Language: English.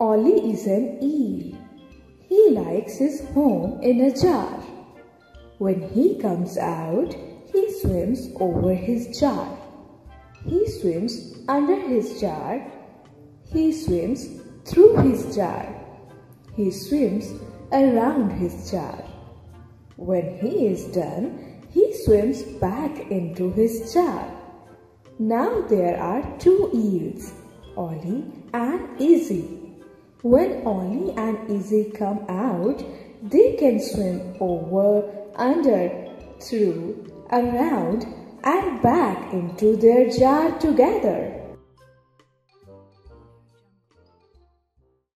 Ollie is an eel. He likes his home in a jar. When he comes out, he swims over his jar. He swims under his jar. He swims through his jar. He swims around his jar. When he is done, he swims back into his jar. Now there are two eels, Ollie and Izzy. When Ollie and Izzy come out, they can swim over, under, through, around and back into their jar together.